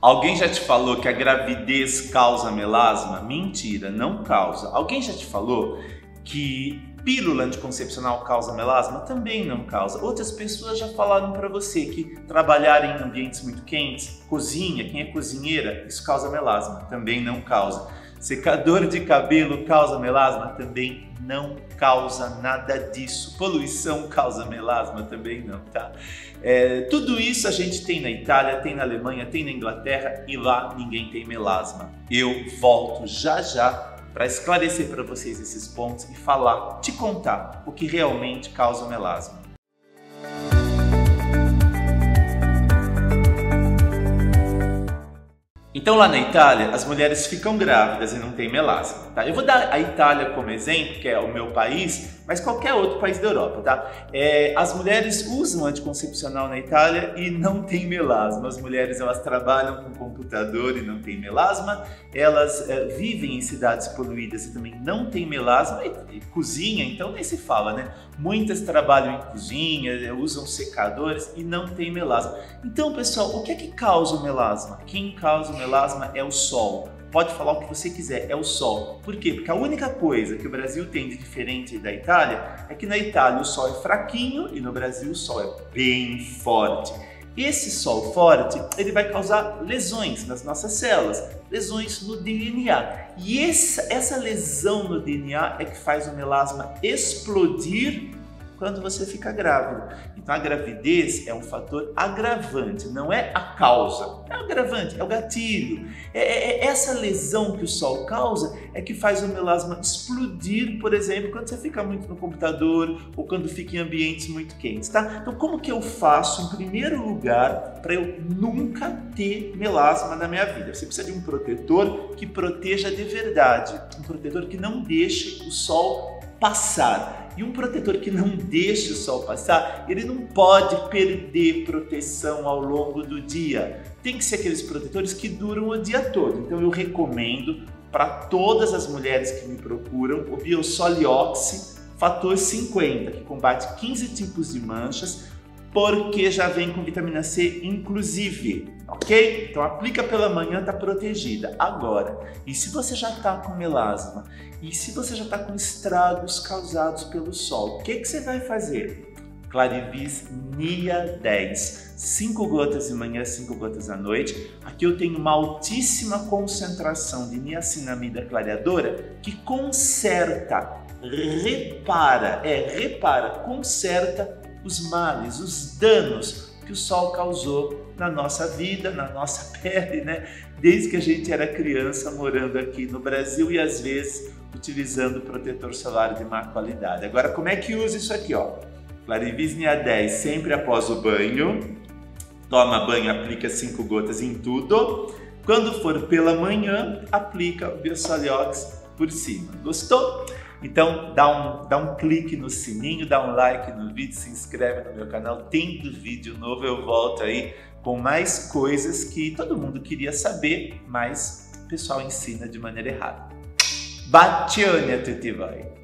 Alguém já te falou que a gravidez causa melasma? Mentira, não causa. Alguém já te falou que pílula anticoncepcional causa melasma? Também não causa. Outras pessoas já falaram para você que trabalhar em ambientes muito quentes, cozinha, quem é cozinheira, isso causa melasma? Também não causa. Secador de cabelo causa melasma? Também não causa nada disso. Poluição causa melasma? Também não, tá? É, tudo isso a gente tem na Itália, tem na Alemanha, tem na Inglaterra e lá ninguém tem melasma. Eu volto já já para esclarecer para vocês esses pontos e falar, te contar o que realmente causa melasma. Então lá na Itália, as mulheres ficam grávidas e não têm melasma, tá? Eu vou dar a Itália como exemplo, que é o meu país, mas qualquer outro país da Europa, tá? É, as mulheres usam anticoncepcional na Itália e não tem melasma. As mulheres elas trabalham com computador e não tem melasma. Elas é, vivem em cidades poluídas e também não tem melasma. E, e, cozinha, então nem se fala, né? Muitas trabalham em cozinha, é, usam secadores e não tem melasma. Então, pessoal, o que é que causa o melasma? Quem causa o melasma é o sol pode falar o que você quiser, é o sol. Por quê? Porque a única coisa que o Brasil tem de diferente da Itália é que na Itália o sol é fraquinho e no Brasil o sol é bem forte. Esse sol forte, ele vai causar lesões nas nossas células, lesões no DNA. E essa, essa lesão no DNA é que faz o melasma explodir quando você fica grávido. Então a gravidez é um fator agravante, não é a causa. É agravante, é o gatilho. É, é, é, essa lesão que o sol causa é que faz o melasma explodir, por exemplo, quando você fica muito no computador ou quando fica em ambientes muito quentes, tá? Então como que eu faço, em primeiro lugar, para eu nunca ter melasma na minha vida? Você precisa de um protetor que proteja de verdade, um protetor que não deixe o sol passar. E um protetor que não deixa o sol passar, ele não pode perder proteção ao longo do dia. Tem que ser aqueles protetores que duram o dia todo. Então eu recomendo para todas as mulheres que me procuram o Biosolioxi Fator 50, que combate 15 tipos de manchas, porque já vem com vitamina C inclusive, ok? Então aplica pela manhã, tá protegida. Agora, e se você já tá com melasma? E se você já tá com estragos causados pelo sol? O que, que você vai fazer? Clarivis Nia 10, 5 gotas de manhã, 5 gotas à noite. Aqui eu tenho uma altíssima concentração de niacinamida clareadora que conserta, repara, é, repara, conserta os males, os danos que o sol causou na nossa vida, na nossa pele, né? Desde que a gente era criança morando aqui no Brasil e às vezes utilizando protetor solar de má qualidade. Agora, como é que usa isso aqui, ó? Clarivisnia 10 sempre após o banho. Toma banho, aplica 5 gotas em tudo. Quando for pela manhã, aplica o Biosoliox por cima. Gostou? Então dá um, dá um clique no sininho, dá um like no vídeo, se inscreve no meu canal. Tendo vídeo novo, eu volto aí com mais coisas que todo mundo queria saber, mas o pessoal ensina de maneira errada. Bacione a tutti voi!